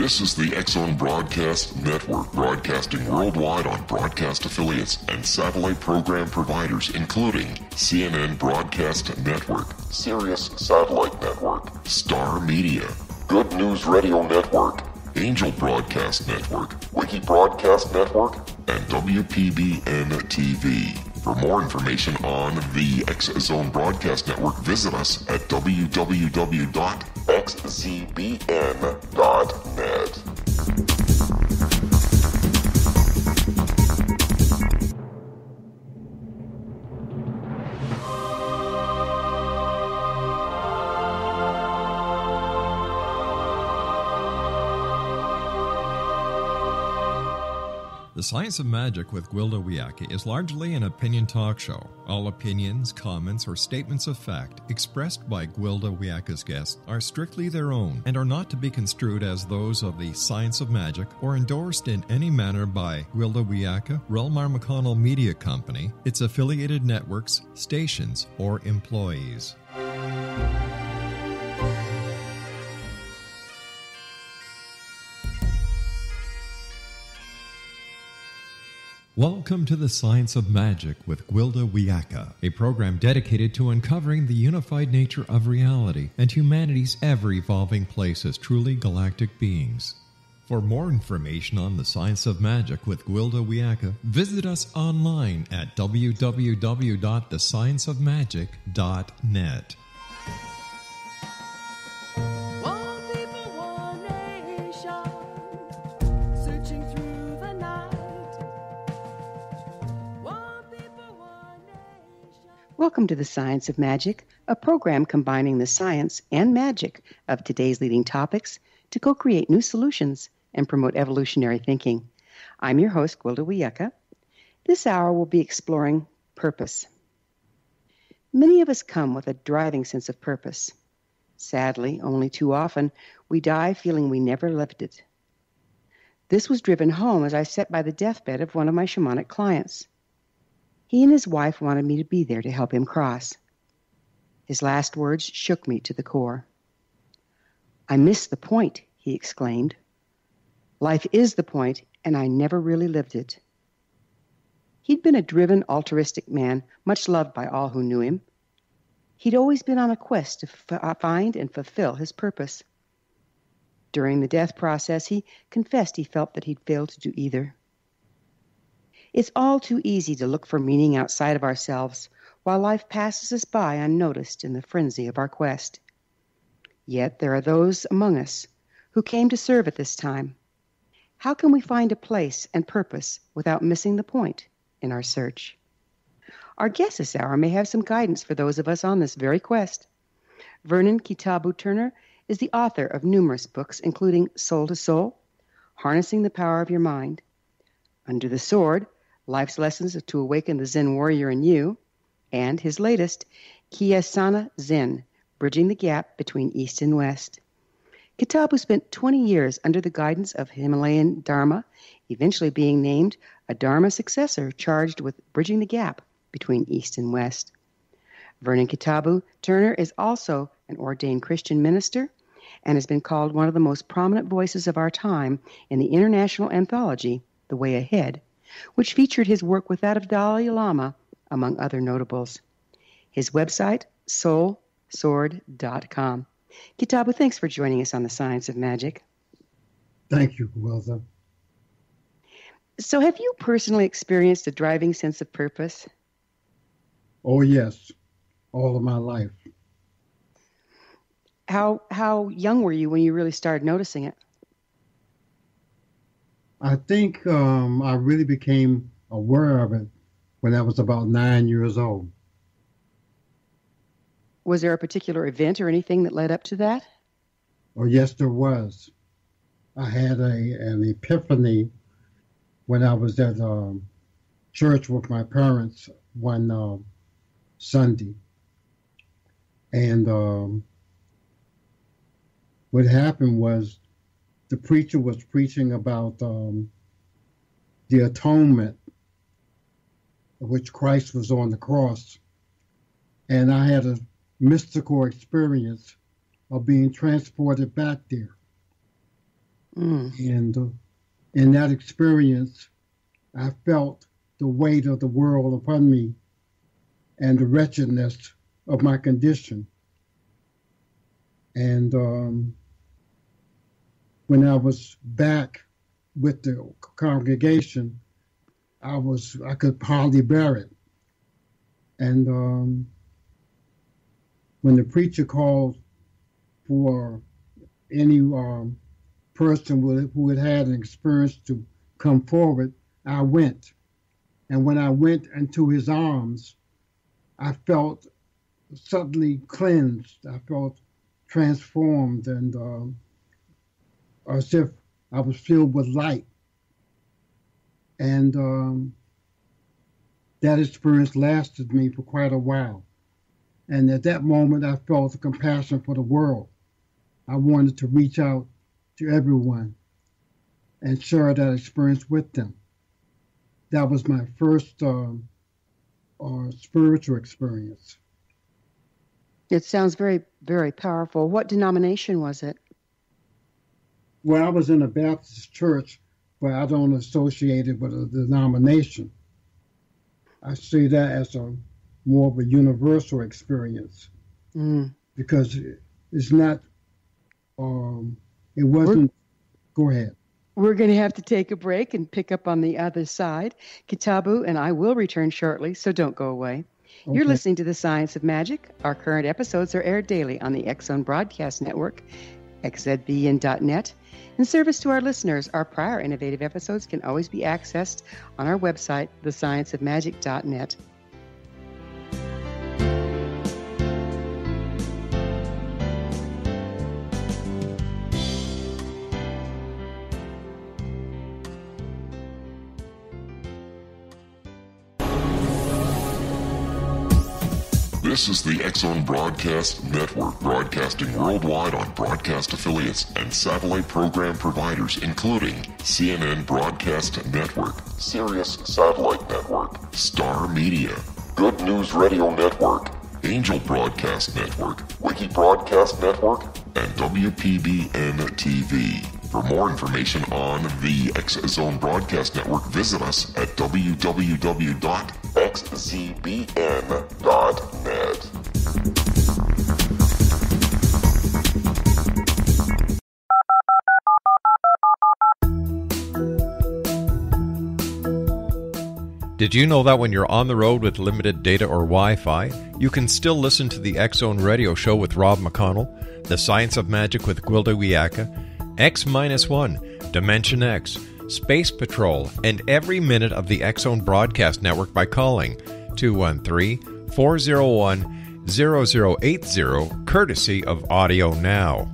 This is the X-Zone Broadcast Network, broadcasting worldwide on broadcast affiliates and satellite program providers, including CNN Broadcast Network, Sirius Satellite Network, Star Media, Good News Radio Network, Angel Broadcast Network, Wiki Broadcast Network, and WPBN TV. For more information on the X Zone Broadcast Network, visit us at www.xzbn.net. The Science of Magic with Gwilda Wiyaka is largely an opinion talk show. All opinions, comments, or statements of fact expressed by Gwilda Wiyaka's guests are strictly their own and are not to be construed as those of the Science of Magic or endorsed in any manner by Gwilda Wiyaka, Relmar McConnell Media Company, its affiliated networks, stations, or employees. Welcome to the Science of Magic with Gwilda Wiyaka, a program dedicated to uncovering the unified nature of reality and humanity's ever evolving place as truly galactic beings. For more information on the Science of Magic with Gwilda Wiyaka, visit us online at www.thescienceofmagic.net. Welcome to the Science of Magic, a program combining the science and magic of today's leading topics to co create new solutions and promote evolutionary thinking. I'm your host, Gwilda Wiyaka. This hour we'll be exploring purpose. Many of us come with a driving sense of purpose. Sadly, only too often, we die feeling we never lived it. This was driven home as I sat by the deathbed of one of my shamanic clients. He and his wife wanted me to be there to help him cross. His last words shook me to the core. I missed the point, he exclaimed. Life is the point, and I never really lived it. He'd been a driven, altruistic man, much loved by all who knew him. He'd always been on a quest to f- uh, find and fulfill his purpose. During the death process, he confessed he felt that he'd failed to do either. It's all too easy to look for meaning outside of ourselves while life passes us by unnoticed in the frenzy of our quest. Yet there are those among us who came to serve at this time. How can we find a place and purpose without missing the point in our search? Our guest this hour may have some guidance for those of us on this very quest. Vernon Kitabu Turner is the author of numerous books, including Soul to Soul, Harnessing the Power of Your Mind, Under the Sword, Life's Lessons to Awaken the Zen Warrior in You, and his latest, Kiyasana Zen, Bridging the Gap Between East and West. Kitabu spent 20 years under the guidance of Himalayan Dharma, eventually being named a Dharma successor charged with bridging the gap between East and West. Vernon Kitabu Turner is also an ordained Christian minister and has been called one of the most prominent voices of our time in the international anthology, The Way Ahead, which featured his work with that of Dalai Lama, among other notables. His website, soulsword.com. Kitabu, thanks for joining us on the Science of Magic. Thank you, Gwilda. So, have you personally experienced a driving sense of purpose? Oh, yes, all of my life. How how young were you when you really started noticing it? I think um, I really became aware of it when I was about nine years old. Was there a particular event or anything that led up to that? Oh, yes, there was. I had a an epiphany when I was at um, church with my parents one uh, Sunday, and um, what happened was the preacher was preaching about um, the atonement, which Christ was on the cross, and I had a mystical experience of being transported back there. Mm. And uh, in that experience, I felt the weight of the world upon me and the wretchedness of my condition. And um, when I was back with the congregation, I was I could hardly bear it. And um, when the preacher called for any um, person who, who had had an experience to come forward, I went. And when I went into his arms, I felt suddenly cleansed. I felt transformed and um, as if I was filled with light. And um, that experience lasted me for quite a while. And at that moment, I felt a compassion for the world. I wanted to reach out to everyone and share that experience with them. That was my first um, uh, spiritual experience. It sounds very, very powerful. What denomination was it? Well, I was in a Baptist church, but I don't associate it with a denomination. I see that as a more of a universal experience Mm. because it's not. Um, it wasn't. Go ahead. We're going to have to take a break and pick up on the other side. Kitabu and I will return shortly, so don't go away. You're listening to The Science of Magic. Our current episodes are aired daily on the X Zone Broadcast Network, xzbn.net. In service to our listeners, our prior innovative episodes can always be accessed on our website, thescienceofmagic.net. This is the X Zone Broadcast Network, broadcasting worldwide on broadcast affiliates and satellite program providers, including CNN Broadcast Network, Sirius Satellite Network, Star Media, Good News Radio Network, Angel Broadcast Network, Wiki Broadcast Network, and WPBN TV. For more information on the X Zone Broadcast Network, visit us at www.xzbn.net. Did you know that when you're on the road with limited data or Wi Fi, you can still listen to the Zone Radio Show with Rob McConnell, The Science of Magic with Gwilda Wiyaka, X 1, Dimension X, Space Patrol, and every minute of the Zone Broadcast Network by calling 213 401 0080, courtesy of Audio Now.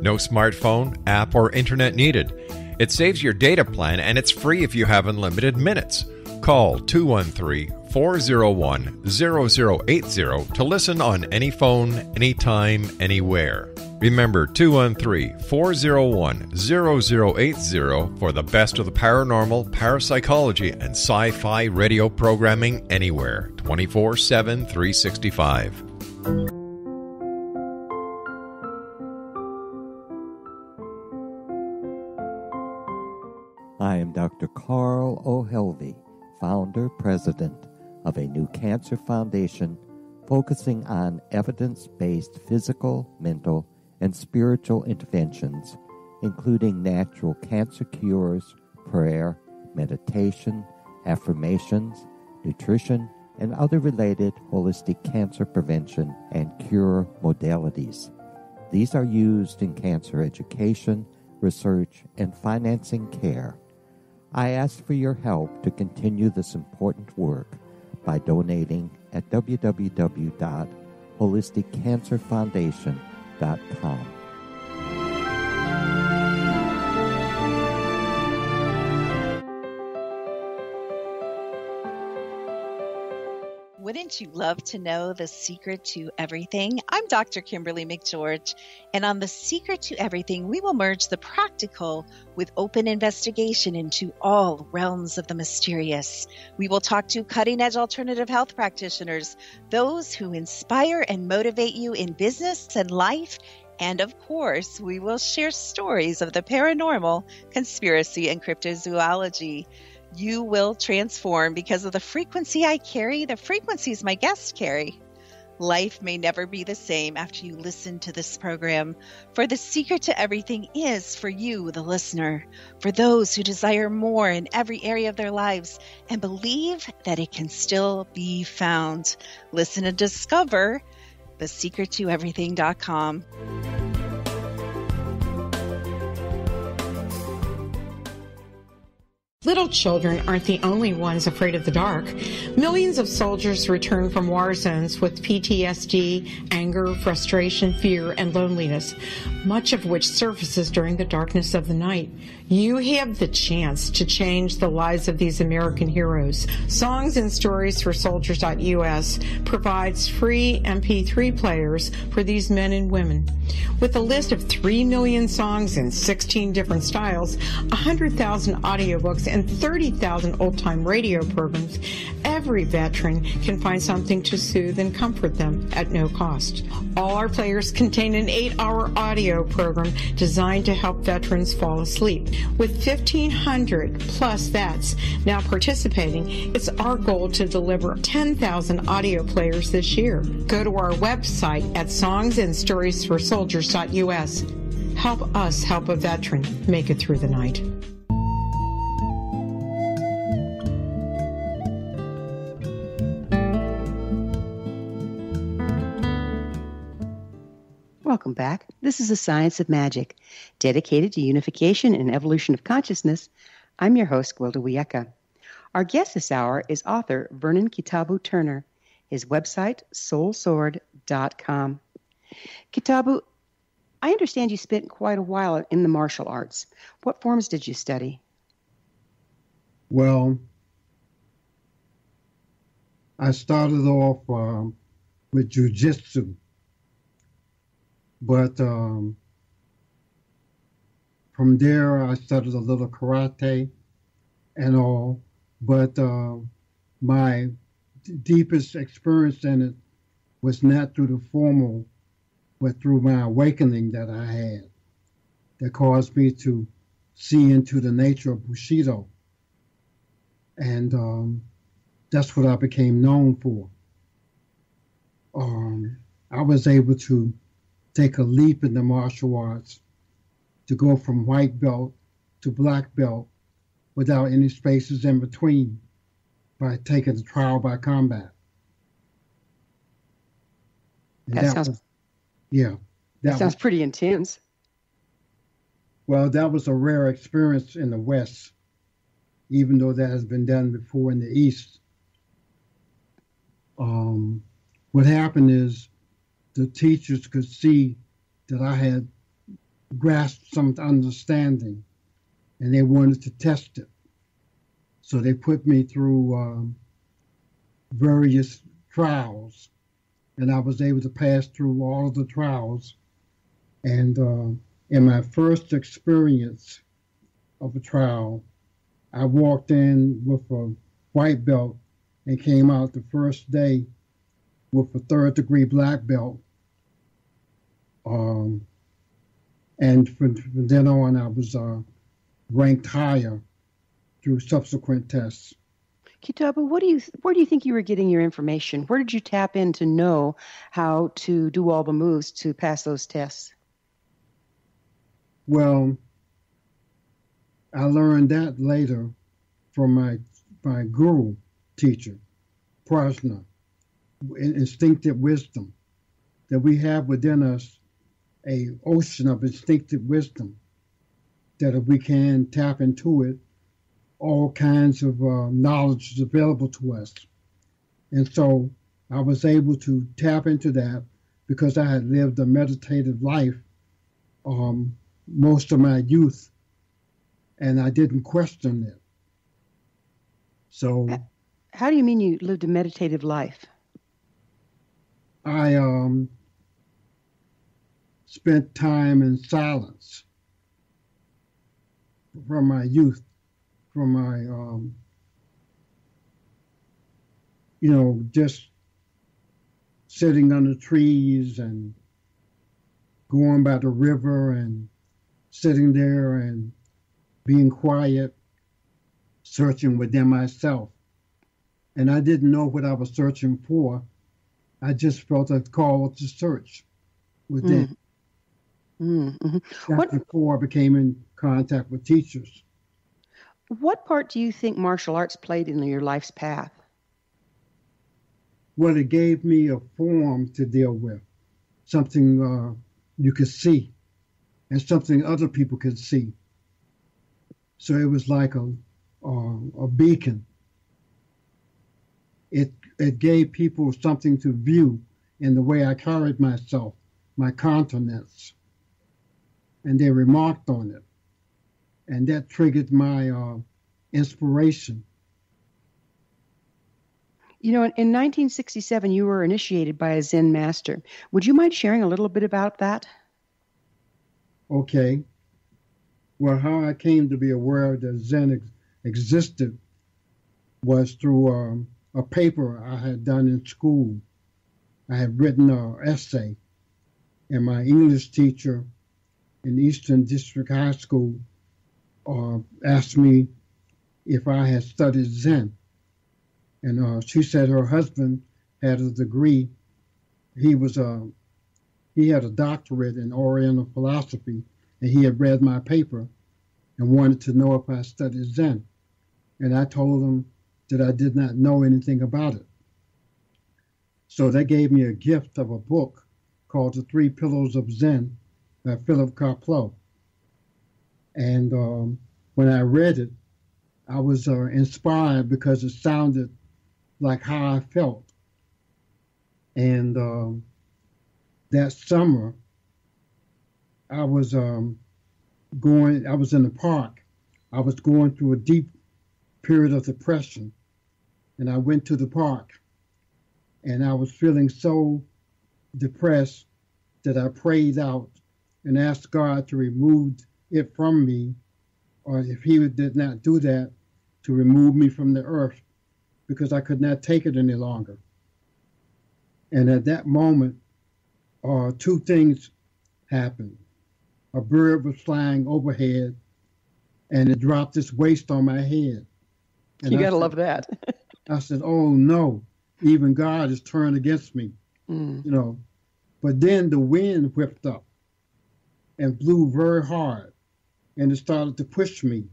No smartphone, app, or internet needed. It saves your data plan and it's free if you have unlimited minutes. Call 213 401 0080 to listen on any phone, anytime, anywhere. Remember 213 401 0080 for the best of the paranormal, parapsychology, and sci fi radio programming anywhere 24 7 365. I am Dr. Carl O'Helvey, founder president of a new cancer foundation focusing on evidence based physical, mental, and spiritual interventions, including natural cancer cures, prayer, meditation, affirmations, nutrition, and other related holistic cancer prevention and cure modalities. These are used in cancer education, research, and financing care. I ask for your help to continue this important work by donating at www.holisticcancerfoundation.com. Wouldn't you love to know the secret to everything? I'm Dr. Kimberly McGeorge, and on The Secret to Everything, we will merge the practical with open investigation into all realms of the mysterious. We will talk to cutting edge alternative health practitioners, those who inspire and motivate you in business and life, And of course, we will share stories of the paranormal, conspiracy, and cryptozoology. You will transform because of the frequency I carry, the frequencies my guests carry. Life may never be the same after you listen to this program, for the secret to everything is for you, the listener, for those who desire more in every area of their lives and believe that it can still be found. Listen and discover the Little children aren't the only ones afraid of the dark. Millions of soldiers return from war zones with PTSD, anger, frustration, fear, and loneliness, much of which surfaces during the darkness of the night. You have the chance to change the lives of these American heroes. Songs and Stories for Soldiers.us provides free MP3 players for these men and women. With a list of 3 million songs in 16 different styles, 100,000 audiobooks, and 30,000 old time radio programs, every veteran can find something to soothe and comfort them at no cost. All our players contain an 8 hour audio program designed to help veterans fall asleep. With 1,500 plus vets now participating, it's our goal to deliver 10,000 audio players this year. Go to our website at songsandstoriesforsoldiers.us. Help us help a veteran make it through the night. Welcome back. This is the Science of Magic, dedicated to unification and evolution of consciousness. I'm your host, Gwilda Wiyaka. Our guest this hour is author Vernon Kitabu Turner. His website, soulsword.com. Kitabu, I understand you spent quite a while in the martial arts. What forms did you study? Well, I started off um, with jujitsu, but um, from there I studied a little karate and all. But uh, my d- deepest experience in it was not through the formal, but through my awakening that I had that caused me to see into the nature of Bushido. And um, that's what I became known for. Um, I was able to take a leap in the martial arts to go from white belt to black belt without any spaces in between by taking the trial by combat. And That sounds- was, yeah, That that sounds was, pretty intense. well, that was a rare experience in the West, even though that has been done before in the East. Um, what happened is the teachers could see that I had grasped some understanding and they wanted to test it. So they put me through um, various trials and I was able to pass through all of the trials. And uh, in my first experience of a trial, I walked in with a white belt and came out the first day with a third degree black belt. Um, and from, from then on, I was uh, ranked higher through subsequent tests. Kitabu, what do you where do you think you were getting your information? Where did you tap in to know how to do all the moves to pass those tests? Well, I learned that later from my my guru teacher, Prajna, instinctive wisdom, that we have within us a ocean of instinctive wisdom that if we can tap into it, all kinds of uh, knowledge is available to us. And so I was able to tap into that because I had lived a meditative life um, most of my youth, and I didn't question it. So How do you mean you lived a meditative life? I um, spent time in silence from my youth, from my, um, you know, just sitting under trees and going by the river and sitting there and being quiet, searching within myself. And I didn't know what I was searching for. I just felt a call to search within. Mm, mhm. That's What- before I became in contact with teachers. What part do you think martial arts played in your life's path? Well, it gave me a form to deal with, something uh, you could see, and something other people could see. So it was like a uh, a beacon. It it gave people something to view in the way I carried myself, my countenance, and they remarked on it, and that triggered my uh, inspiration. You know, in, in 1967, you were initiated by a Zen master. Would you mind sharing a little bit about that? Okay. Well, how I came to be aware that Zen ex- existed was through um, a paper I had done in school. I had written an essay, and my English teacher in Eastern District High School uh, asked me if I had studied Zen. And uh, she said her husband had a degree. He was a he had a doctorate in Oriental philosophy, and he had read my paper and wanted to know if I studied Zen. And I told him that I did not know anything about it. So they gave me a gift of a book called The Three Pillars of Zen by Philip Kapleau. And um, when I read it, I was uh, inspired because it sounded like how I felt. And um, that summer, I was um, going, I was in the park. I was going through a deep period of depression. And I went to the park and I was feeling so depressed that I prayed out and asked God to remove it from me, or if He did not do that, to remove me from the earth because I could not take it any longer. And at that moment, uh, two things happened. A bird was flying overhead, and it dropped its waste on my head. And you got to love that. I said, "Oh no, even God is turned against me," Mm. you know. But then the wind whipped up and blew very hard, and it started to push me,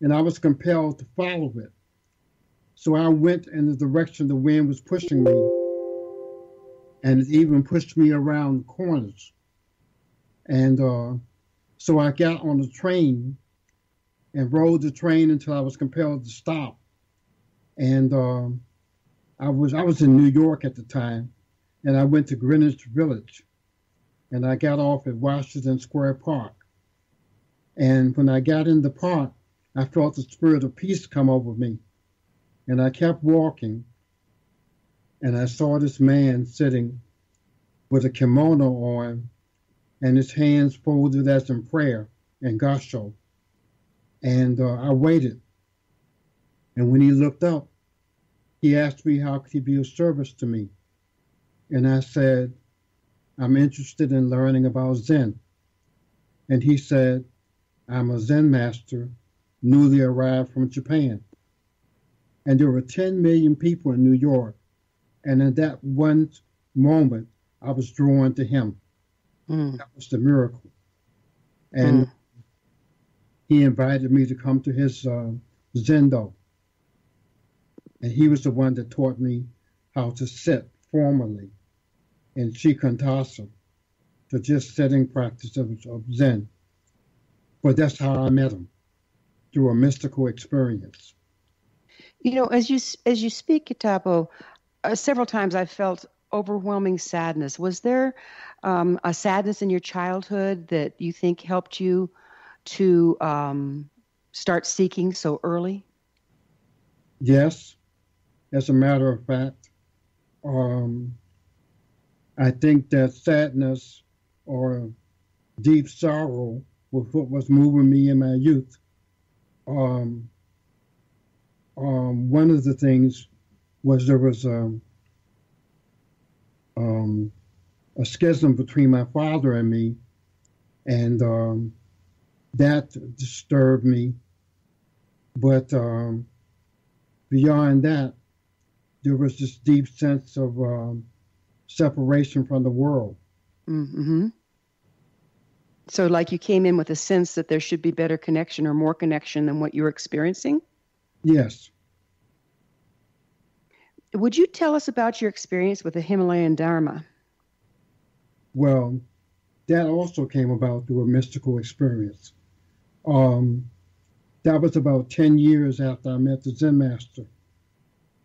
and I was compelled to follow it. So I went in the direction the wind was pushing me, and it even pushed me around corners. And uh, so I got on the train and rode the train until I was compelled to stop. And um, I was I was in New York at the time, and I went to Greenwich Village, and I got off at Washington Square Park. And when I got in the park, I felt the spirit of peace come over me, and I kept walking, and I saw this man sitting with a kimono on, and his hands folded as in prayer and gasho. And uh, I waited. And when he looked up, he asked me how could he be of service to me. And I said, I'm interested in learning about Zen. And he said, I'm a Zen master, newly arrived from Japan. And there were 10 million people in New York. And in that one moment, I was drawn to him. Mm. That was the miracle. And he invited me to come to his uh, Zendo. And he was the one that taught me how to sit formally in Shikantaza, the just sitting practice of, of Zen. But that's how I met him, through a mystical experience. You know, as you as you speak, Kitabu, uh, several times I felt overwhelming sadness. Was there um, a sadness in your childhood that you think helped you to um, start seeking so early? Yes, as a matter of fact, um, I think that sadness or deep sorrow was what was moving me in my youth. Um, um, one of the things was there was um, um, a schism between my father and me, and um, that disturbed me. But um, beyond that, there was this deep sense of um, separation from the world. Mm-hmm. So, like you came in with a sense that there should be better connection or more connection than what you're experiencing. Yes. Would you tell us about your experience with the Himalayan Dharma? Well, that also came about through a mystical experience. Um, that was about 10 years after I met the Zen master.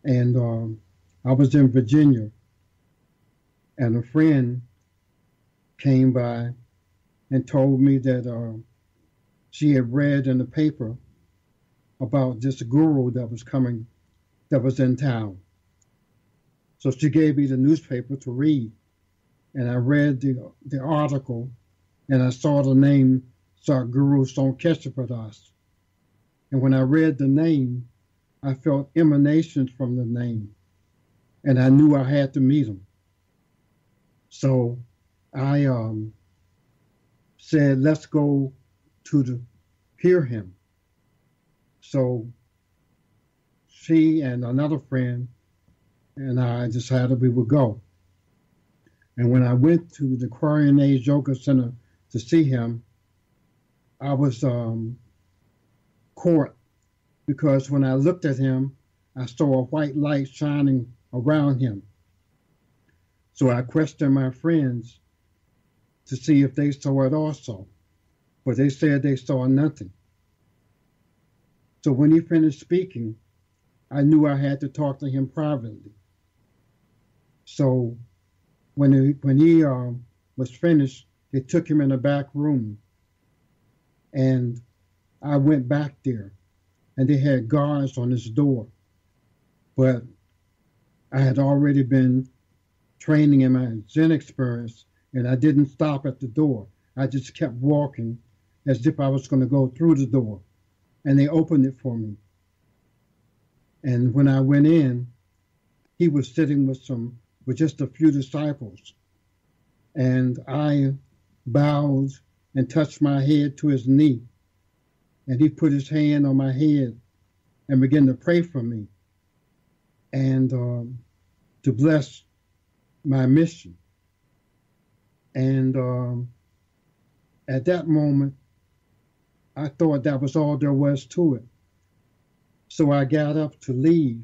And um, I was in Virginia, and a friend came by and told me that uh, she had read in the paper about this guru that was coming, that was in town. So she gave me the newspaper to read and I read the, the article and I saw the name Sadguru Sant Keshavadas. And when I read the name, I felt emanations from the name and I knew I had to meet him. So I um, said, let's go to the, hear him. So she and another friend and I decided we would go. And when I went to the Aquarian Age Yoga Center to see him, I was um, caught because when I looked at him, I saw a white light shining around him. So I questioned my friends to see if they saw it also, but they said they saw nothing. So when he finished speaking, I knew I had to talk to him privately. So when he, when he um, was finished, they took him in a back room, and I went back there, and they had guards on his door, but I had already been training in my Zen experience, and I didn't stop at the door. I just kept walking as if I was going to go through the door, and they opened it for me. And when I went in, he was sitting with some with just a few disciples. And I bowed and touched my head to his knee. And he put his hand on my head and began to pray for me and um, to bless my mission. And um, at that moment, I thought that was all there was to it. So I got up to leave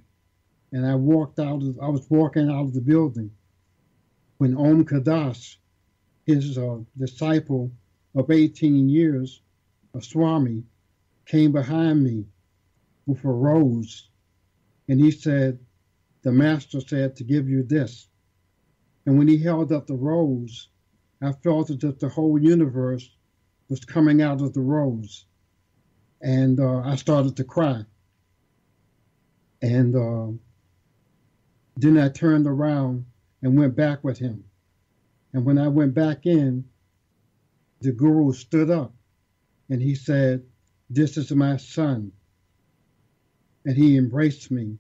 and I walked out of, I was walking out of the building when Om Kadash, his uh, disciple of 18 years, a Swami, came behind me with a rose. And he said, The master said to give you this. And when he held up the rose, I felt as if the whole universe was coming out of the rose. And uh, I started to cry. And uh, then I turned around and went back with him. And when I went back in, the guru stood up and he said, This is my son. And he embraced me.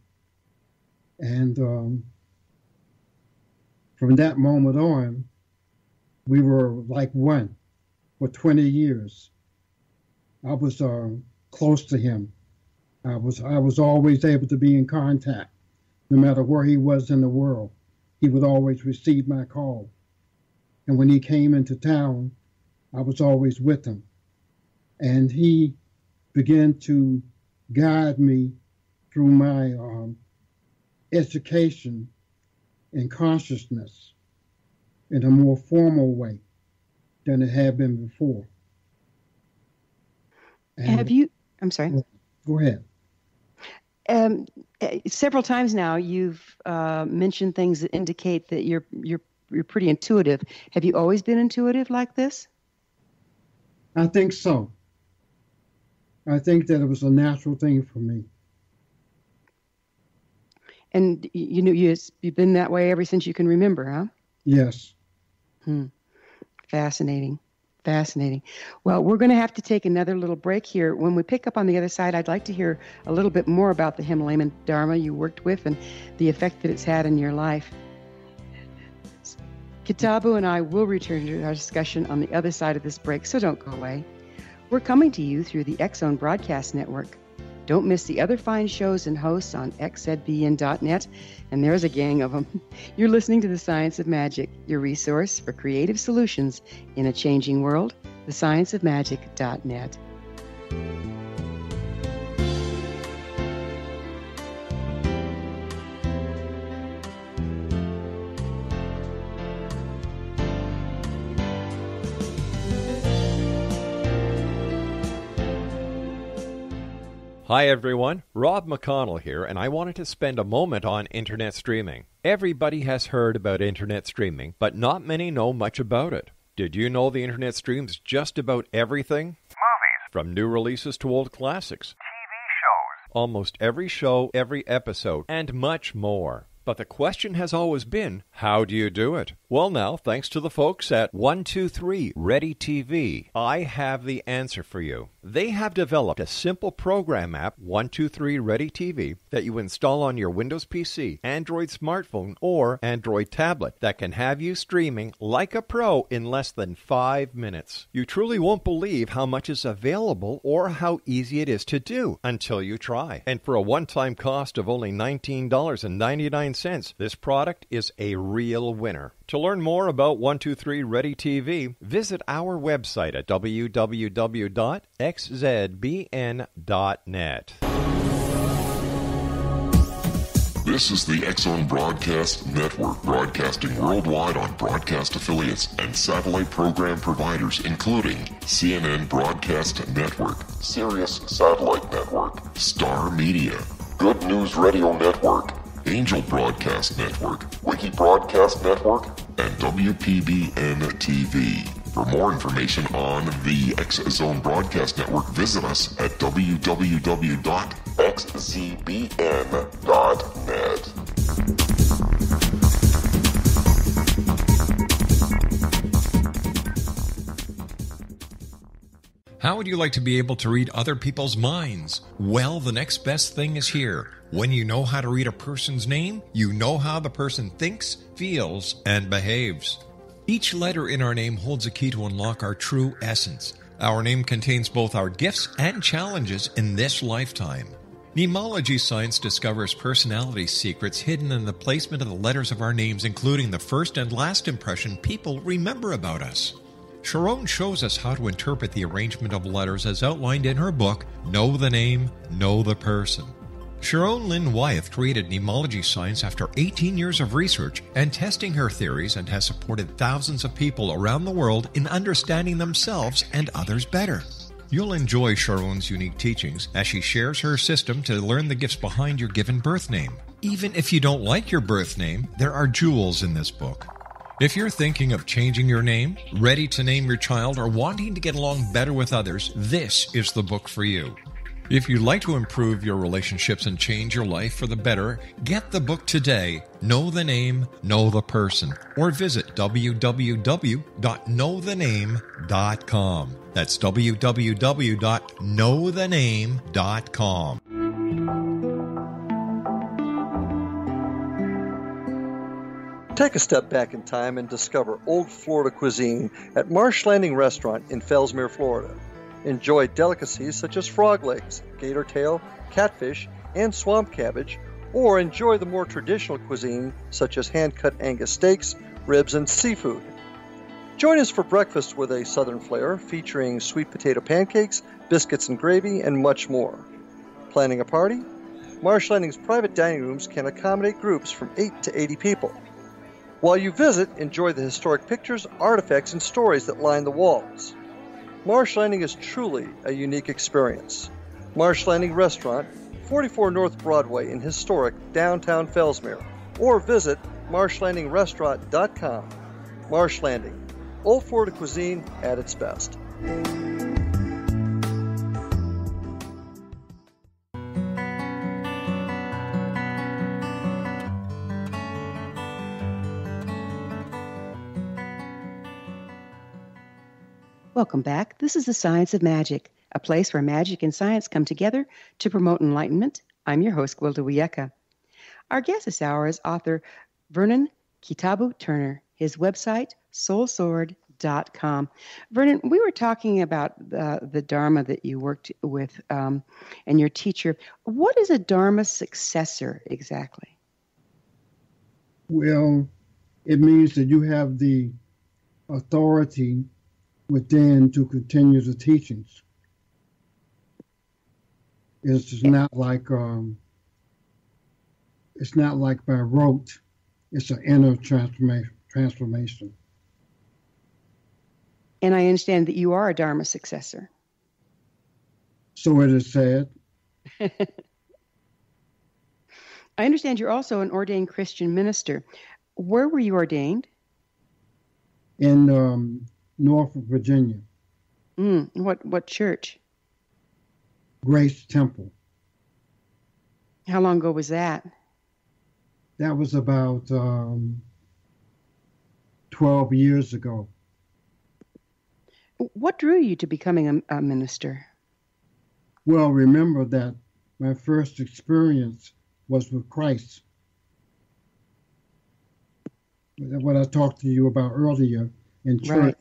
And um, from that moment on, we were like one for 20 years. I was uh, close to him. I was I was always able to be in contact, no matter where he was in the world. He would always receive my call, and when he came into town, I was always with him, and he began to guide me through my um, education and consciousness in a more formal way than it had been before. And Have you? I'm sorry. Go ahead. Um, eh, several times now, you've uh, mentioned things that indicate that you're you're you're pretty intuitive. Have you always been intuitive like this? I think so. I think that it was a natural thing for me. And you know you you've been that way ever since you can remember, huh? Yes. Hmm. Fascinating. Fascinating. Well, we're going to have to take another little break here. When we pick up on the other side, I'd like to hear a little bit more about the Himalayan Dharma you worked with and the effect that it's had in your life. Kitabu and I will return to our discussion on the other side of this break, so don't go away. We're coming to you through the Zone Broadcast Network. Don't miss the other fine shows and hosts on xzbn.net, and there's a gang of them. You're listening to The Science of Magic, your resource for creative solutions in a changing world, thescienceofmagic.net. Hi everyone, Rob McConnell here, and I wanted to spend a moment on internet streaming. Everybody has heard about internet streaming, but not many know much about it. Did you know the internet streams just about everything? Movies, From new releases to old classics. TV shows, Almost every show, every episode, and much more. But the question has always been, how do you do it? Well, now, thanks to the folks at 123 Ready TV, I have the answer for you. They have developed a simple program app, 123 Ready TV, that you install on your Windows PC, Android smartphone, or Android tablet that can have you streaming like a pro in less than five minutes. You truly won't believe how much is available or how easy it is to do until you try. And for a one time cost of only $19.99, this product is a real winner. To learn more about 123 Ready TV, visit our website at www.xzbn.net. This is the X Zone Broadcast Network, broadcasting worldwide on broadcast affiliates and satellite program providers, including CNN Broadcast Network, Sirius Satellite Network, Star Media, Good News Radio Network, Angel Broadcast Network, Wiki Broadcast Network, and WPBN TV. For more information on the X Zone Broadcast Network, visit us at www.xzbn.net. How would you like to be able to read other people's minds? Well, the next best thing is here. When you know how to read a person's name, you know how the person thinks, feels, and behaves. Each letter in our name holds a key to unlock our true essence. Our name contains both our gifts and challenges in this lifetime. Nemology science discovers personality secrets hidden in the placement of the letters of our names, including the first and last impression people remember about us. Sharon shows us how to interpret the arrangement of letters as outlined in her book, Know the Name, Know the Person. Sharon Lynn Wyeth created nemology science after 18 years of research and testing her theories and has supported thousands of people around the world in understanding themselves and others better. You'll enjoy Sharon's unique teachings as she shares her system to learn the gifts behind your given birth name. Even if you don't like your birth name, there are jewels in this book. If you're thinking of changing your name, ready to name your child, or wanting to get along better with others, this is the book for you. If you'd like to improve your relationships and change your life for the better, get the book today, Know the Name, Know the Person, or visit www.knowthename.com. That's www.knowthename.com. Take a step back in time and discover old Florida cuisine at Marsh Landing Restaurant in Fellsmere, Florida. Enjoy delicacies such as frog legs, gator tail, catfish, and swamp cabbage, or enjoy the more traditional cuisine such as hand cut Angus steaks, ribs, and seafood. Join us for breakfast with a southern flair featuring sweet potato pancakes, biscuits and gravy, and much more. Planning a party? Marsh Landing's private dining rooms can accommodate groups from 8 to 80 people. While you visit, enjoy the historic pictures, artifacts, and stories that line the walls. Marsh Landing is truly a unique experience. Marsh Landing Restaurant, 44 North Broadway in historic downtown Fellsmere, or visit marshlandingrestaurant.com. Marsh Landing, Old Florida cuisine at its best. Welcome back. This is the Science of Magic, a place where magic and science come together to promote enlightenment. I'm your host, Gwilda Wiyaka. Our guest this hour is author Vernon Kitabu Turner. His website, soulsword.com. Vernon, we were talking about uh, the Dharma that you worked with um, and your teacher. What is a Dharma successor exactly? Well, it means that you have the authority within to continue the teachings. It's just not like um, it's not like by rote. It's an inner transformation. Transformation. And I understand that you are a Dharma successor. So it is said. I understand you're also an ordained Christian minister. Where were you ordained? in um, Norfolk, Virginia, Mm, what what church? Grace Temple. How long ago was that? That was about um, 12 years ago. What drew you to becoming a, a minister? Well, remember that my first experience was with Christ. What I talked to you about earlier in church Right.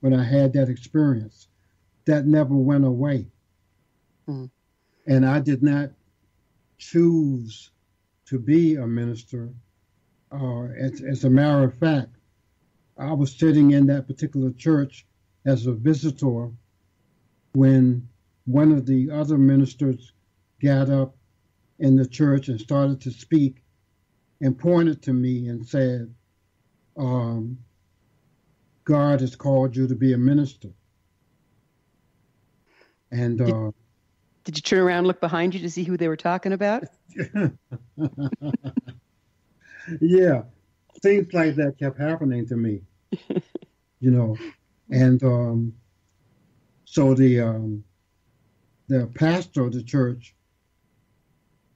When I had that experience. That never went away. Mm. And I did not choose to be a minister. Uh, as, as a matter of fact, I was sitting in that particular church as a visitor when one of the other ministers got up in the church and started to speak and pointed to me and said, um, God has called you to be a minister. And uh, Did you turn around and look behind you to see who they were talking about? yeah, things like that kept happening to me, you know, and um, so the um, the pastor of the church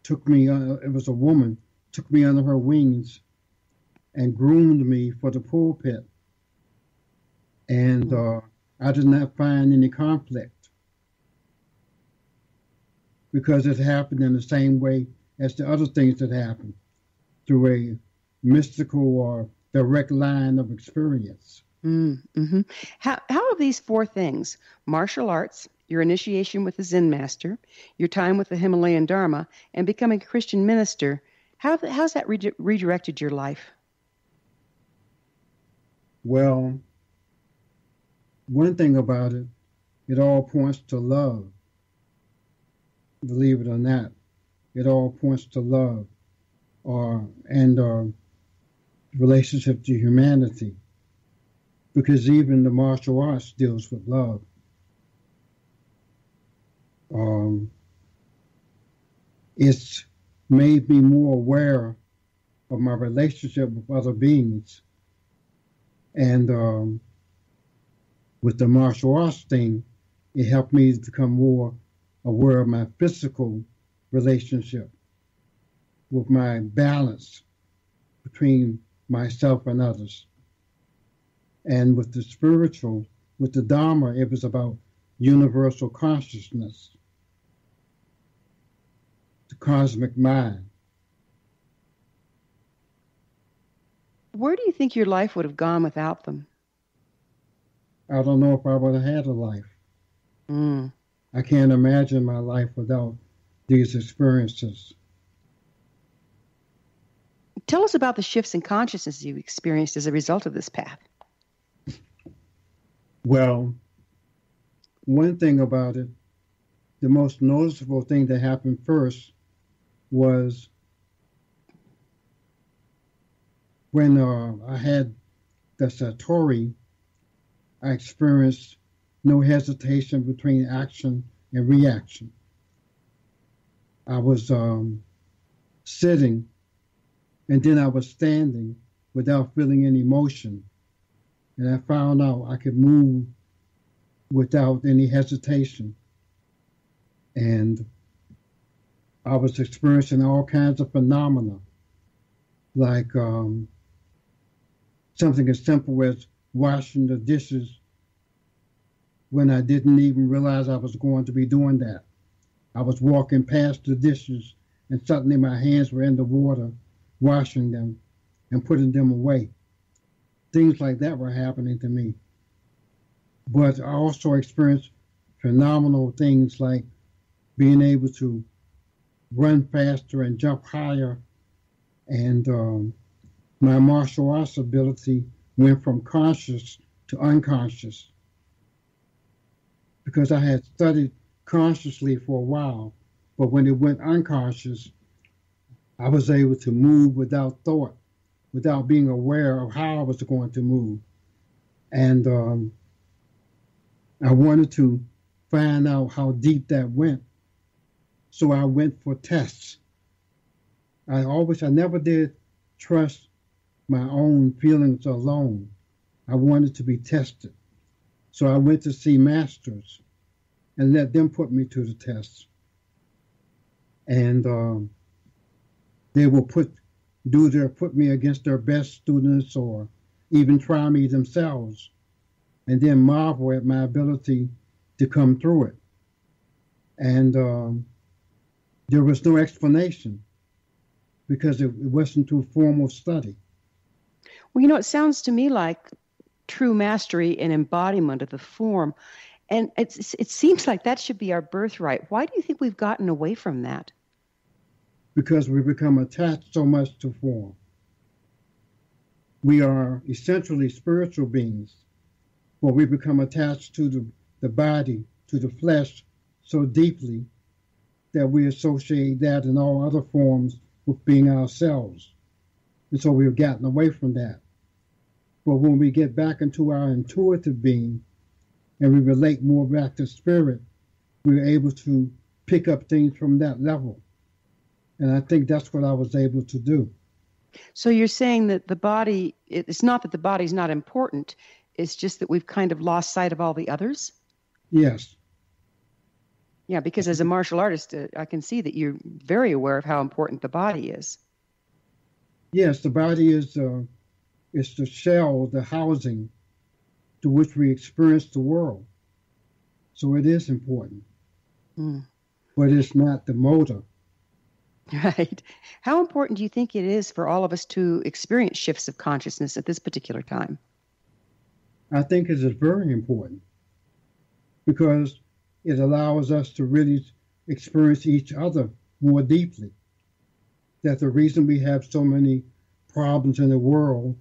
took me. Uh, it was a woman took me under her wings and groomed me for the pulpit, and uh, I did not find any conflict because it happened in the same way as the other things that happened through a mystical or direct line of experience. Mm, hmm How, how have these four things martial arts, your initiation with the Zen master, your time with the Himalayan Dharma, and becoming a Christian minister how, how's that redi- redirected your life? Well, one thing about it, it all points to love. Believe it or not, it all points to love, or and our relationship to humanity, because even the martial arts deals with love. Um, it's made me more aware of my relationship with other beings and um, with the martial arts thing, it helped me to become more aware of my physical relationship with my balance between myself and others. And with the spiritual, with the Dharma, it was about universal consciousness, the cosmic mind. Where do you think your life would have gone without them? I don't know if I would have had a life. Mm. I can't imagine my life without these experiences. Tell us about the shifts in consciousness you experienced as a result of this path. Well, one thing about it, the most noticeable thing that happened first was when uh, I had the Satori, I experienced no hesitation between action and reaction. I was um, sitting and then I was standing without feeling any motion. And I found out I could move without any hesitation. And I was experiencing all kinds of phenomena, like um, something as simple as washing the dishes when I didn't even realize I was going to be doing that. I was walking past the dishes, and suddenly my hands were in the water, washing them and putting them away. things like that were happening to me. But I also experienced phenomenal things like being able to run faster and jump higher. And um, my martial arts ability went from conscious to unconscious because I had studied consciously for a while. But when it went unconscious, I was able to move without thought, without being aware of how I was going to move. And um, I wanted to find out how deep that went. So I went for tests. I always, I never did trust my own feelings alone. I wanted to be tested. So I went to see masters and let them put me to the test. And um, they will put do their put me against their best students or even try me themselves and then marvel at my ability to come through it. And um, there was no explanation because it, it wasn't through formal study. Well, you know, it sounds to me like true mastery and embodiment of the form. And it's, it seems like that should be our birthright. Why do you think we've gotten away from that? because we become attached so much to form. We are essentially spiritual beings, but we become attached to the, the body, to the flesh, so deeply that we associate that and all other forms with being ourselves. And so we've gotten away from that. But when we get back into our intuitive being and we relate more back to spirit, we're able to pick up things from that level. And I think that's what I was able to do. So you're saying that the body, it's not that the body's not important, it's just that we've kind of lost sight of all the others? Yes. Yeah, because as a martial artist, uh, I can see that you're very aware of how important the body is. Yes, the body is uh, is to shell, the housing to which we experience the world. So it is important, Mm. but it's not the motor. Right. How important do you think it is for all of us to experience shifts of consciousness at this particular time? I think it is very important because it allows us to really experience each other more deeply. That the reason we have so many problems in the world,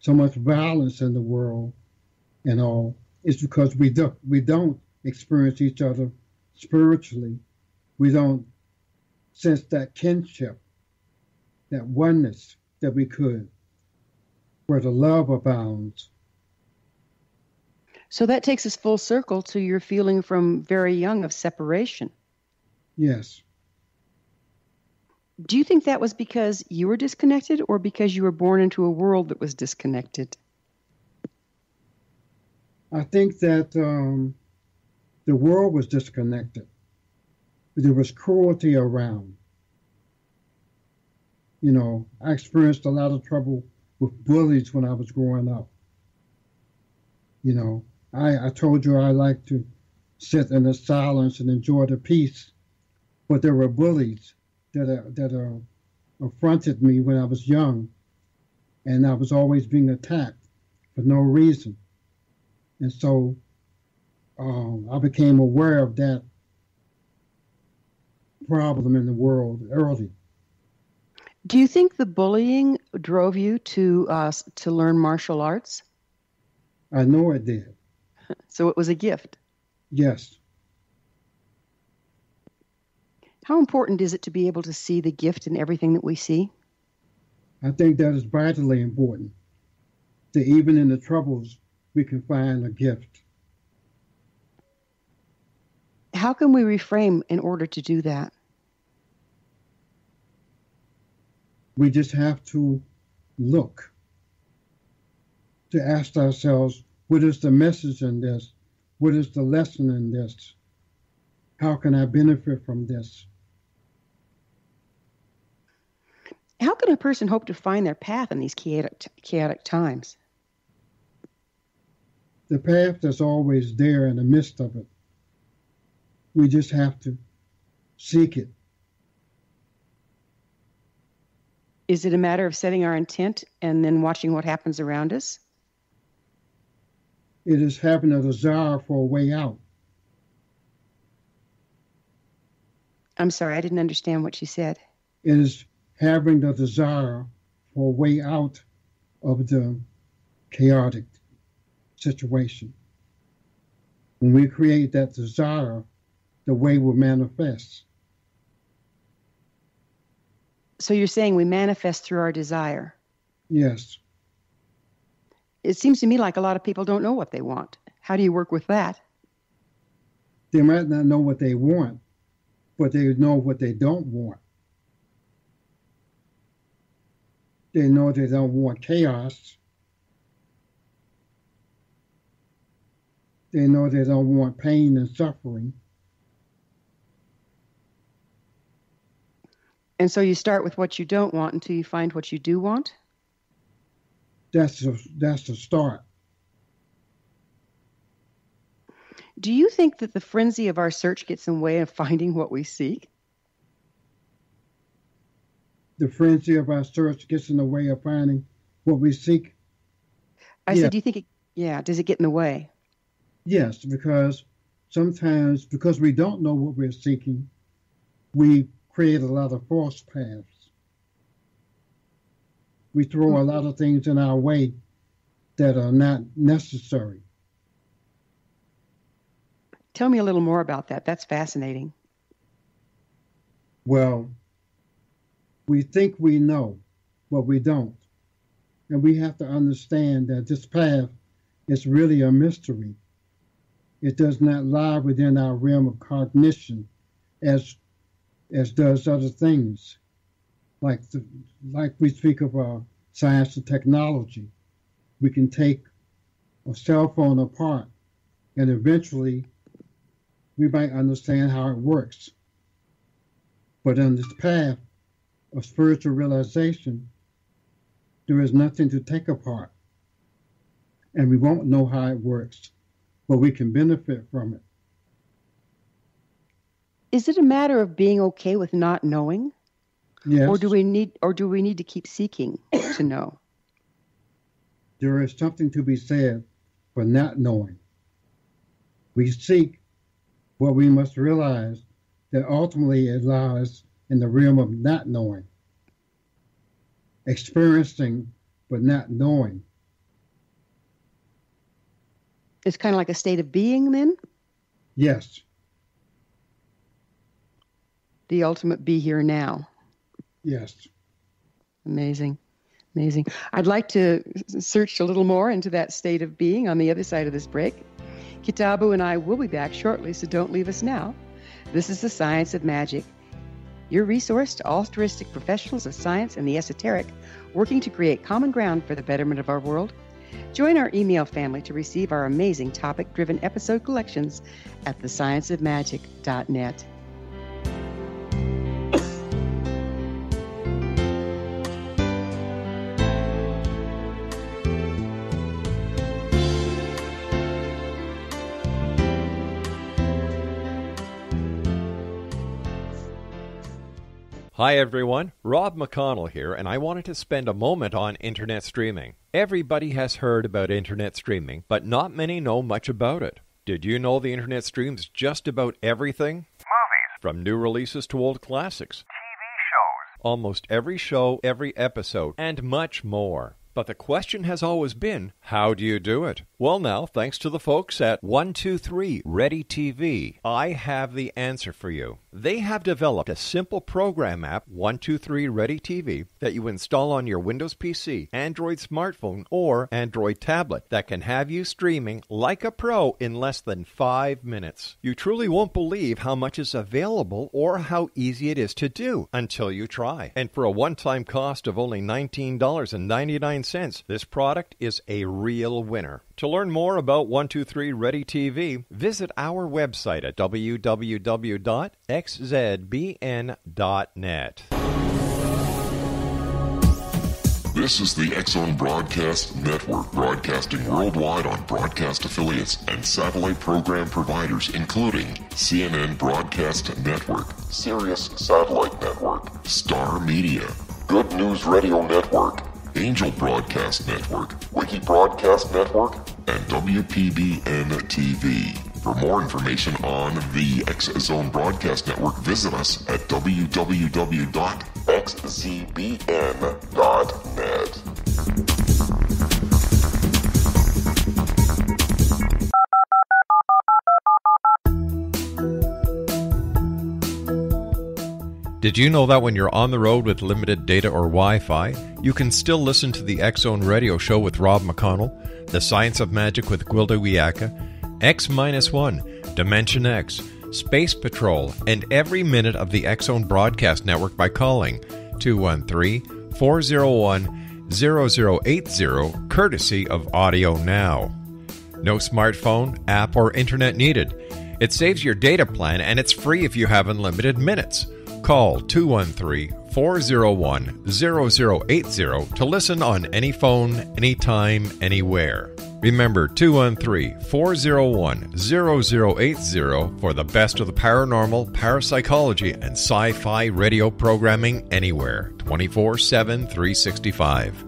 so much violence in the world, and all, is because we don't we don't experience each other spiritually. We don't sense that kinship, that oneness that we could, where the love abounds. So that takes us full circle to your feeling from very young of separation. Yes. Do you think that was because you were disconnected or because you were born into a world that was disconnected? I think that um, the world was disconnected. There was cruelty around. You know, I experienced a lot of trouble with bullies when I was growing up. You know, I, I told you I like to sit in the silence and enjoy the peace, but there were bullies that uh, that uh, affronted me when I was young, and I was always being attacked for no reason. And so um, I became aware of that problem in the world early. Do you think the bullying drove you to uh, to learn martial arts? I know it did. So it was a gift. Yes. How important is it to be able to see the gift in everything that we see? I think that is vitally important. That even in the troubles, we can find a gift. How can we reframe in order to do that? We just have to look to ask ourselves what is the message in this? What is the lesson in this? How can I benefit from this? How can a person hope to find their path in these chaotic, chaotic times? The path is always there in the midst of it. We just have to seek it. Is it a matter of setting our intent and then watching what happens around us? It is having a desire for a way out. I'm sorry, I didn't understand what you said. It is having the desire for a way out of the chaotic situation. When we create that desire, the way will manifest. So you're saying we manifest through our desire. Yes. It seems to me like a lot of people don't know what they want. How do you work with that? They might not know what they want, but they know what they don't want. They know they don't want chaos. They know they don't want pain and suffering. And so you start with what you don't want until you find what you do want? That's the, that's the start. Do you think that the frenzy of our search gets in the way of finding what we seek? The frenzy of our search gets in the way of finding what we seek. I Yeah. said, do you think it, yeah, does it get in the way? Yes, because sometimes, because we don't know what we're seeking, we create a lot of false paths. We throw a lot of things in our way that are not necessary. Tell me a little more about that. That's fascinating. Well, we think we know, but we don't. And we have to understand that this path is really a mystery. It does not lie within our realm of cognition as as does other things. Like the, like we speak of uh, science and technology. We can take a cell phone apart and eventually we might understand how it works. But on this path of spiritual realization, there is nothing to take apart. And we won't know how it works, but we can benefit from it. Is it a matter of being okay with not knowing? Yes, Or do we need or do we need to keep seeking to know? there is something to be said for not knowing. We seek, what we must realize that ultimately it lies in the realm of not knowing, experiencing but not knowing. It's kind of like a state of being then? Yes, The ultimate be here now. yes. Amazing. Amazing. I'd like to search a little more into that state of being on the other side of this break. Kitabu and I will be back shortly, so don't leave us now. This is the Science of Magic, your resource to altruistic professionals of science and the esoteric working to create common ground for the betterment of our world. Join our email family to receive our amazing topic driven episode collections at thescienceofmagic.net. Hi everyone, Rob McConnell here, and I wanted to spend a moment on internet streaming. Everybody has heard about internet streaming, but not many know much about it. Did you know the internet streams just about everything? Movies, From new releases to old classics. TV shows, Almost every show, every episode, and much more. But the question has always been, how do you do it? Well, now, thanks to the folks at 123 Ready TV, I have the answer for you. They have developed a simple program app, 123 Ready TV, that you install on your Windows PC, Android smartphone, or Android tablet that can have you streaming like a pro in less than five minutes. You truly won't believe how much is available or how easy it is to do until you try. And for a one time cost of only $19.99, this product is a real winner. To learn more about 123 Ready TV, visit our website at www.xzbn.net. This is the X Zone Broadcast Network, broadcasting worldwide on broadcast affiliates and satellite program providers, including CNN Broadcast Network, Sirius Satellite Network, Star Media, Good News Radio Network, Angel Broadcast Network, Wiki Broadcast Network, and WPBN TV. For more information on the X Zone Broadcast Network, visit us at www.xzbn.net. Did you know that when you're on the road with limited data or Wi Fi, you can still listen to the Zone Radio Show with Rob McConnell, The Science of Magic with Gwilda Wiyaka, X 1, Dimension X, Space Patrol, and every minute of the Zone Broadcast Network by calling 213 401 0080, courtesy of Audio Now. No smartphone, app, or internet needed. It saves your data plan and it's free if you have unlimited minutes. Call 213 401 0080 to listen on any phone, anytime, anywhere. Remember 213 401 0080 for the best of the paranormal, parapsychology, and sci fi radio programming anywhere 24 7 365.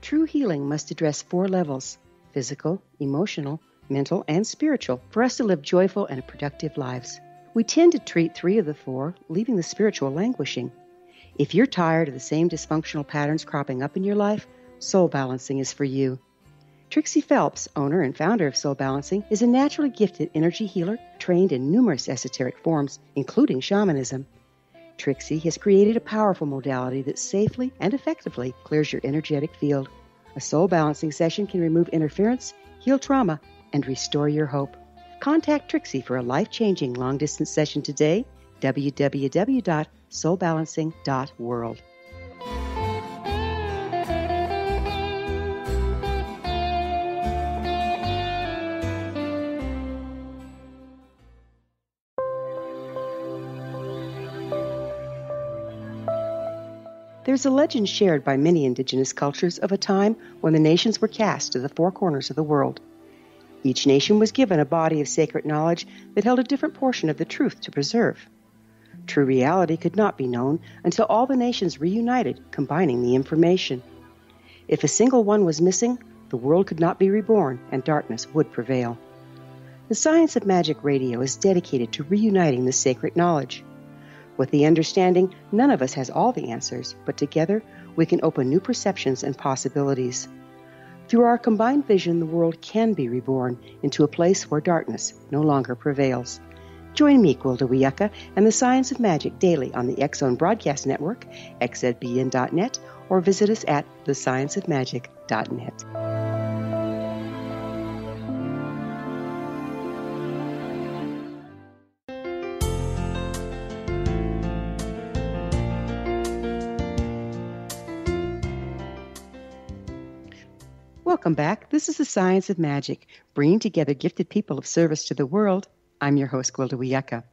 True healing must address four levels physical, emotional, mental, and spiritual for us to live joyful and productive lives. We tend to treat three of the four, leaving the spiritual languishing. If you're tired of the same dysfunctional patterns cropping up in your life, soul balancing is for you. Trixie Phelps, owner and founder of Soul Balancing, is a naturally gifted energy healer trained in numerous esoteric forms, including shamanism. Trixie has created a powerful modality that safely and effectively clears your energetic field. A soul balancing session can remove interference, heal trauma, and restore your hope. Contact Trixie for a life changing long distance session today. www.soulbalancing.world. There's a legend shared by many indigenous cultures of a time when the nations were cast to the four corners of the world. Each nation was given a body of sacred knowledge that held a different portion of the truth to preserve. True reality could not be known until all the nations reunited, combining the information. If a single one was missing, the world could not be reborn and darkness would prevail. The Science of Magic Radio is dedicated to reuniting the sacred knowledge. With the understanding, none of us has all the answers, but together we can open new perceptions and possibilities. Through our combined vision, the world can be reborn into a place where darkness no longer prevails. Join me, Gwilda Wiyaka, and the Science of Magic daily on the Zone Broadcast Network, xzbn.net, or visit us at thescienceofmagic.net. Welcome back. This is the Science of Magic, bringing together gifted people of service to the world. I'm your host, Gwilda Wiyaka.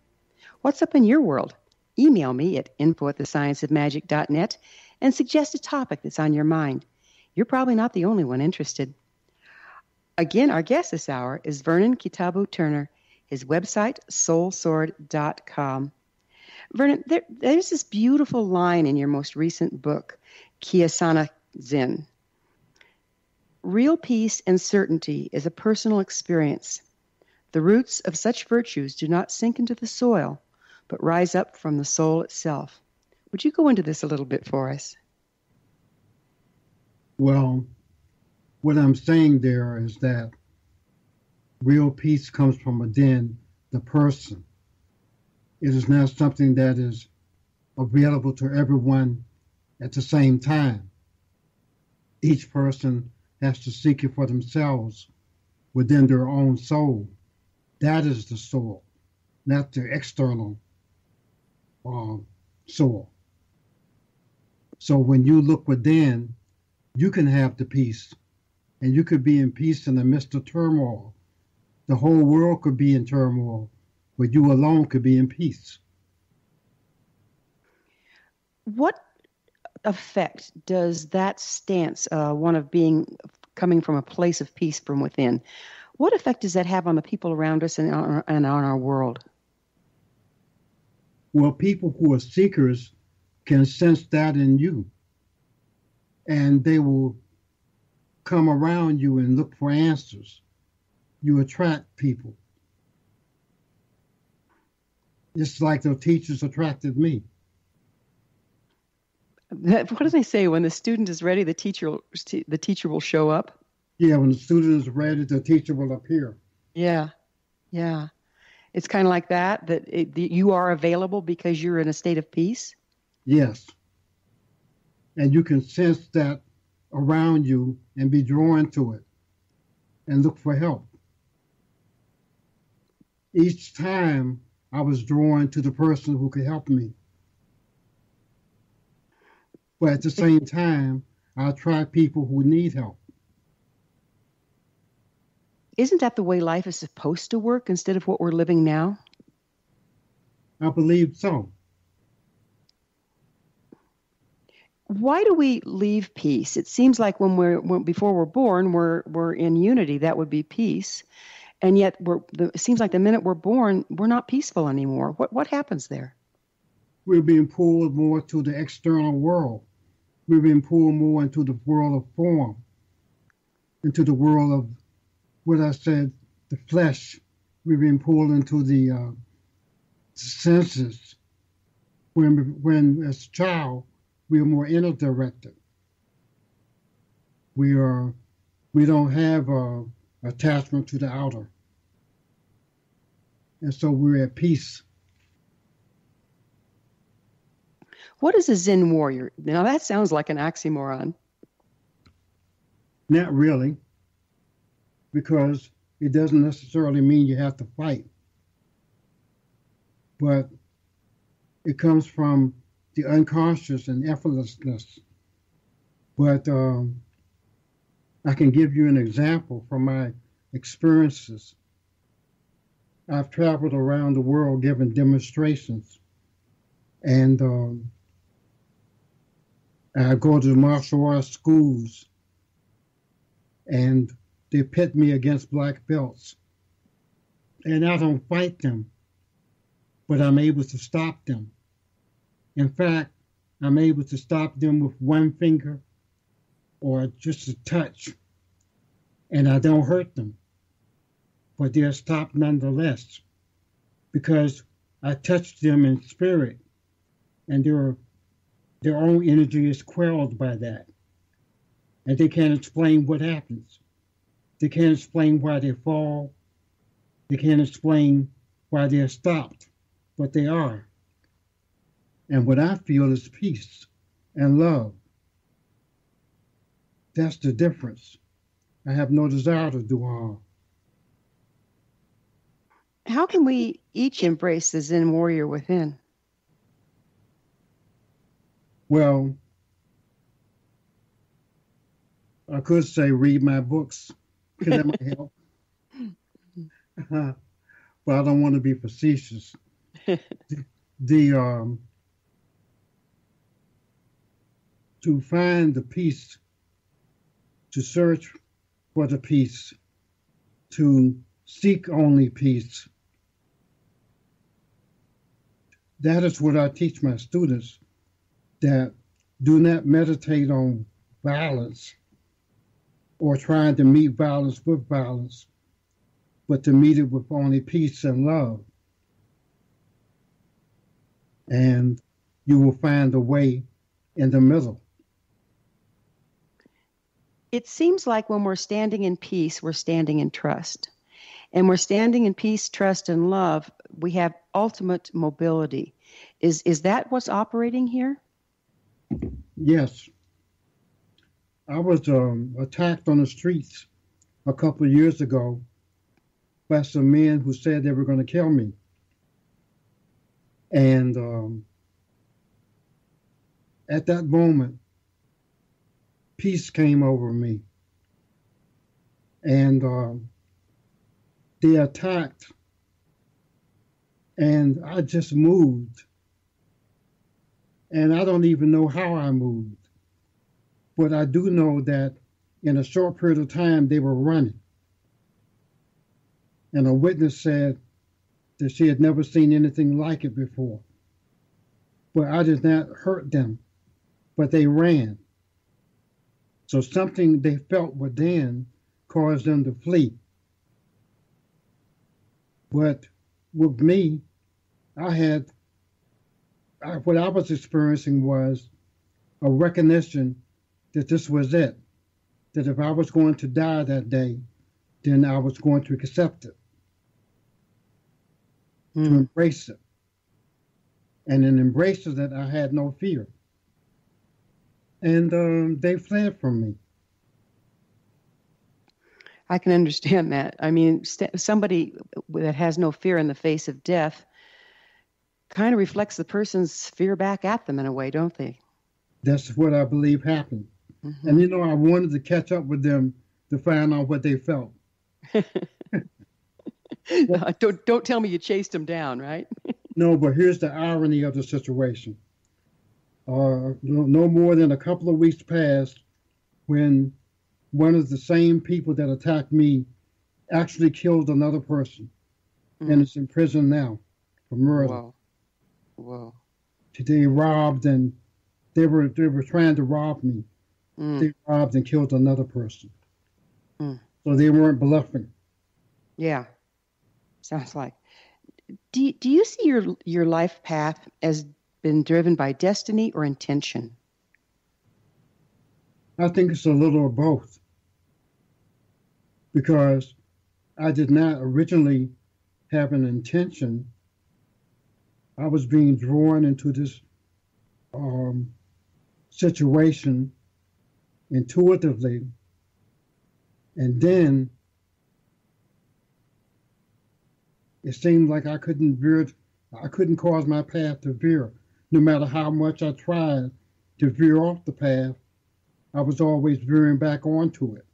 What's up in your world? Email me at info at thescienceofmagic.net and suggest a topic that's on your mind. You're probably not the only one interested. Again, our guest this hour is Vernon Kitabu Turner. His website, soulsword.com. Vernon, there, there's this beautiful line in your most recent book, Kiyasana Zen. Real peace and certainty is a personal experience. The roots of such virtues do not sink into the soil, but rise up from the soul itself. Would you go into this a little bit for us? Well, what I'm saying there is that real peace comes from within the person. It is not something that is available to everyone at the same time. Each person has to seek it for themselves within their own soul. That is the soul, not the external um, soul. So when you look within, you can have the peace, and you could be in peace in the midst of turmoil. The whole world could be in turmoil, but you alone could be in peace. What effect does that stance, uh, one of being coming from a place of peace from within, What effect does that have on the people around us and on, and on our world? Well, people who are seekers can sense that in you, and they will come around you and look for answers. You attract people. It's like the teachers attracted me. What do they say? When the student is ready, the teacher the teacher will show up. Yeah, when the student is ready, the teacher will appear. Yeah, yeah. It's kind of like that. That it, that you are available because you're in a state of peace. Yes. And you can sense that around you and be drawn to it and look for help. Each time I was drawn to the person who could help me. But at the same time, I attract people who need help. Isn't that the way life is supposed to work instead of what we're living now? I believe so. Why do we leave peace? It seems like when we're when, before we're born, we're we're in unity. That would be peace, and yet we're. The, it seems like the minute we're born, we're not peaceful anymore. What what happens there? We're being pulled more to the external world. We're being pulled more into the world of form, into the world of what I said, the flesh. We're being pulled into the uh, senses. When, when as a child, we are more inner directed. We are, we don't have a attachment to the outer, and so we're at peace. What is a Zen warrior? Now that sounds like an oxymoron. Not really, because it doesn't necessarily mean you have to fight, but it comes from the unconscious and effortlessness. But um, I can give you an example from my experiences. I've traveled around the world giving demonstrations, and um, I go to martial arts schools, and they pit me against black belts. And I don't fight them, but I'm able to stop them. In fact, I'm able to stop them with one finger or just a touch, and I don't hurt them. But they're stopped nonetheless because I touched them in spirit, and their, their own energy is quelled by that. And they can't explain what happens. They can't explain why they fall. They can't explain why they're stopped, but they are. And what I feel is peace and love. That's the difference. I have no desire to do harm. How can we each embrace the Zen warrior within? Well, I could say read my books, because that might help. but I don't want to be facetious. the um, to find the peace, to search for the peace, to seek only peace. That is what I teach my students that do not meditate on violence or trying to meet violence with violence, but to meet it with only peace and love. And you will find a way in the middle. It seems like when we're standing in peace, we're standing in trust. And we're standing in peace, trust, and love. We have ultimate mobility. Is is that what's operating here? Yes. I was um, attacked on the streets a couple of years ago by some men who said they were going to kill me. And um, at that moment, peace came over me. And um, they attacked, and I just moved. And I don't even know how I moved. But I do know that in a short period of time, they were running. and a witness said that she had never seen anything like it before. But I did not hurt them, but they ran. So something they felt within caused them to flee. But with me, I had I, what I was experiencing was a recognition that this was it. That if I was going to die that day, then I was going to accept it, to Mm. embrace it. And in embracing it, I had no fear. And um, they fled from me. I can understand that. I mean, st- somebody that has no fear in the face of death kind of reflects the person's fear back at them in a way, don't they? That's what I believe happened. Mhm. And you know, I wanted to catch up with them to find out what they felt. don't don't tell me you chased them down, right? No, but here's the irony of the situation. Uh, no, no more than a couple of weeks passed when one of the same people that attacked me actually killed another person and is in prison now for murder. Whoa. Whoa. They robbed and they were they were trying to rob me. Mm. They robbed and killed another person. Mm. So they weren't bluffing. Yeah. Sounds like. Do you, do you see your your life path as been driven by destiny or intention? I think it's a little of both. Because I did not originally have an intention. I was being drawn into this um, situation intuitively. And then it seemed like I couldn't veer, I couldn't cause my path to veer. No matter how much I tried to veer off the path, I was always veering back onto it.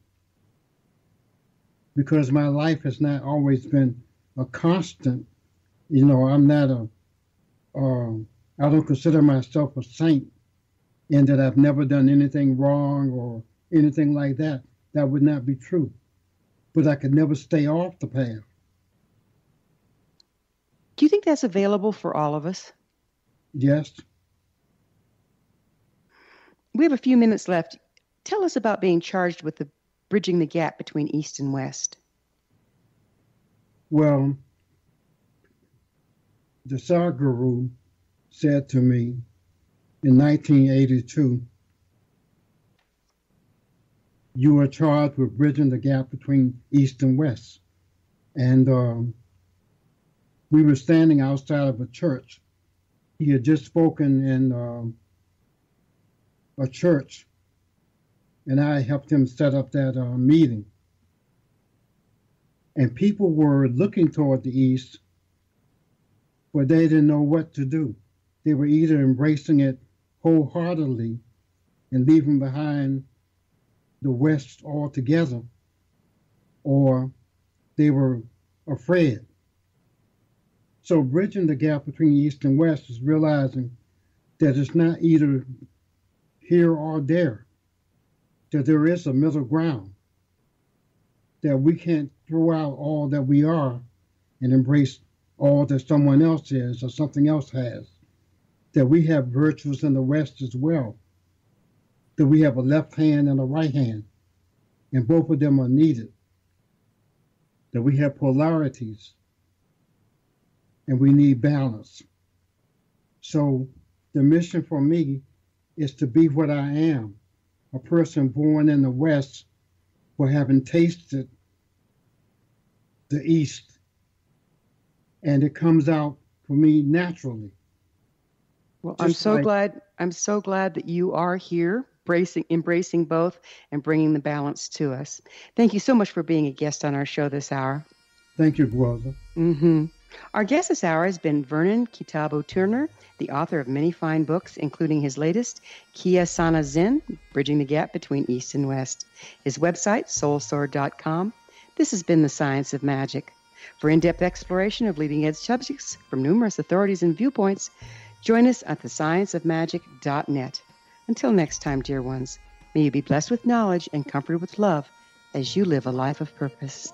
Because my life has not always been a constant. You know, I'm not a, um, I don't consider myself a saint in that I've never done anything wrong or anything like that. That would not be true. But I could never stay off the path. Do you think that's available for all of us? Yes. We have a few minutes left. Tell us about being charged with the bridging the gap between East and West. Well, the Sadguru said to me in 1982, you are charged with bridging the gap between East and West. And um, we were standing outside of a church. He had just spoken in um, a church, and I helped him set up that uh, meeting. And people were looking toward the East, but they didn't know what to do. They were either embracing it wholeheartedly and leaving behind the West altogether, or they were afraid. So, bridging the gap between East and West is realizing that it's not either here or there, that there is a middle ground, that we can't throw out all that we are and embrace all that someone else is or something else has, that we have virtues in the West as well, that we have a left hand and a right hand, and both of them are needed, that we have polarities. And we need balance. So the mission for me is to be what I am, a person born in the West for having tasted the East. And it comes out for me naturally. Well, I'm so like- glad I'm so glad that you are here, embracing embracing both and bringing the balance to us. Thank you so much for being a guest on our show this hour. Thank you, Gwilda. hmm Our guest this hour has been Vernon Kitabu Turner, the author of many fine books, including his latest, Kia Sana Zen, Bridging the Gap Between East and West. His website, soulsword.com. This has been The Science of Magic. For in depth exploration of leading edge subjects from numerous authorities and viewpoints, join us at thescienceofmagic.net. Until next time, dear ones, may you be blessed with knowledge and comforted with love as you live a life of purpose.